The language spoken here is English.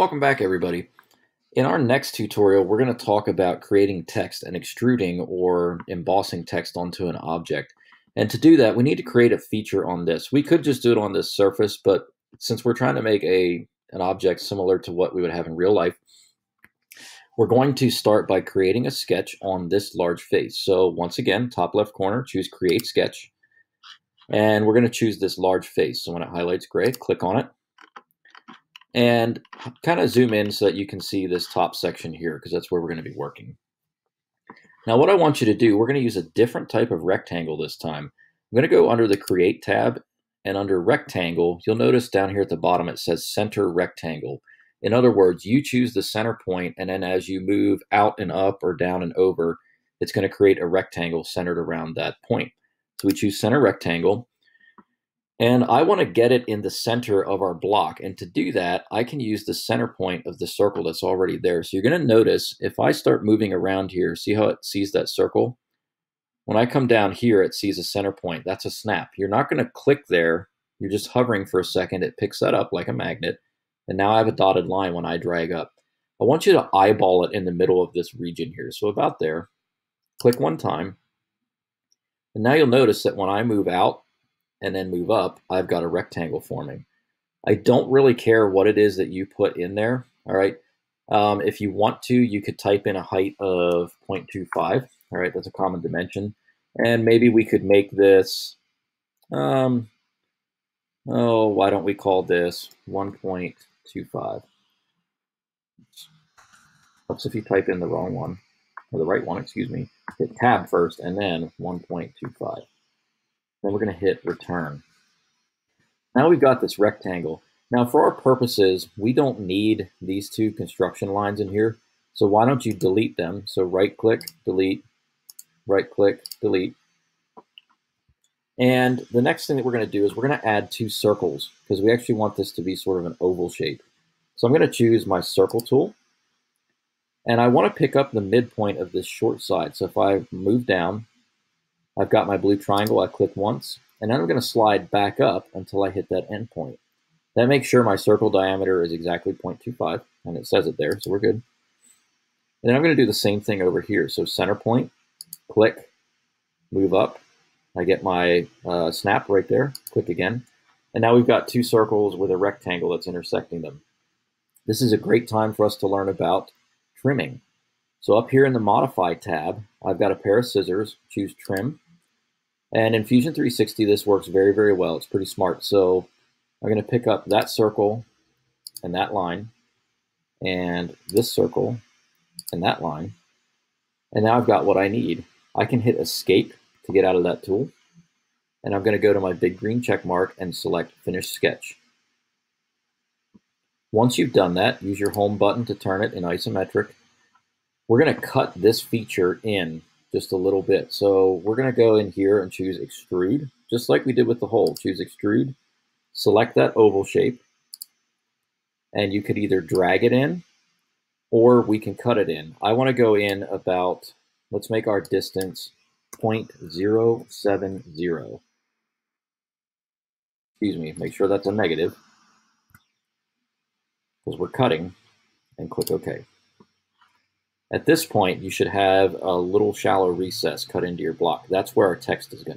Welcome back everybody. In our next tutorial, we're going to talk about creating text and extruding or embossing text onto an object. And to do that, we need to create a feature on this. We could just do it on this surface, but since we're trying to make a an object similar to what we would have in real life, we're going to start by creating a sketch on this large face. So once again, top left corner, choose Create Sketch. And we're going to choose this large face. So when it highlights gray, click on it and kind of zoom in so that you can see this top section here because that's where we're going to be working. Now what I want you to do, we're going to use a different type of rectangle this time. I'm going to go under the Create tab and under Rectangle, you'll notice down here at the bottom it says Center Rectangle. In other words, you choose the center point and then as you move out and up or down and over, it's going to create a rectangle centered around that point. So we choose Center Rectangle and I want to get it in the center of our block. And to do that, I can use the center point of the circle that's already there. So you're going to notice if I start moving around here, see how it sees that circle? When I come down here, it sees a center point. That's a snap. You're not going to click there. You're just hovering for a second. It picks that up like a magnet. And now I have a dotted line when I drag up. I want you to eyeball it in the middle of this region here. So about there, click one time. And now you'll notice that when I move out, and then move up, I've got a rectangle forming. I don't really care what it is that you put in there, all right? Um, if you want to, you could type in a height of 0.25, all right? That's a common dimension. And maybe we could make this, um, oh, why don't we call this 1.25? Oops, if you type in the wrong one, or the right one, excuse me, hit tab first and then 1.25. Then we're going to hit return. Now we've got this rectangle. Now for our purposes, we don't need these two construction lines in here. So why don't you delete them? So right click, delete, right click, delete. And the next thing that we're going to do is we're going to add two circles because we actually want this to be sort of an oval shape. So I'm going to choose my circle tool. And I want to pick up the midpoint of this short side. So if I move down, I've got my blue triangle, I click once, and then I'm going to slide back up until I hit that endpoint. That makes sure my circle diameter is exactly 0.25, and it says it there, so we're good. And then I'm going to do the same thing over here. So center point, click, move up. I get my uh, snap right there, click again. And now we've got two circles with a rectangle that's intersecting them. This is a great time for us to learn about trimming. So up here in the Modify tab, I've got a pair of scissors, choose Trim. And in Fusion 360, this works very, very well. It's pretty smart. So I'm going to pick up that circle and that line and this circle and that line. And now I've got what I need. I can hit Escape to get out of that tool. And I'm going to go to my big green check mark and select Finish Sketch. Once you've done that, use your Home button to turn it in isometric we're going to cut this feature in just a little bit. So we're going to go in here and choose extrude, just like we did with the hole. Choose extrude, select that oval shape, and you could either drag it in or we can cut it in. I want to go in about, let's make our distance 0.070. Excuse me, make sure that's a negative because we're cutting and click OK. At this point, you should have a little shallow recess cut into your block. That's where our text is going to